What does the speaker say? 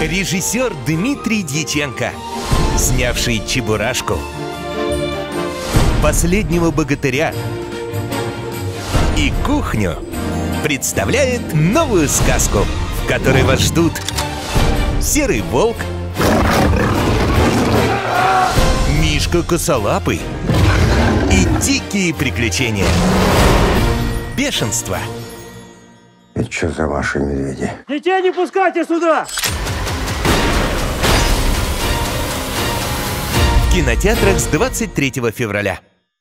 Режиссер Дмитрий Дьяченко, снявший «Чебурашку», «Последнего богатыря» и «Кухню», представляет новую сказку, в которой вас ждут Серый волк, Мишка косолапый и дикие приключения. Бешенство. Это что за ваши медведи? Детей не пускайте сюда! В кинотеатрах с 23 февраля.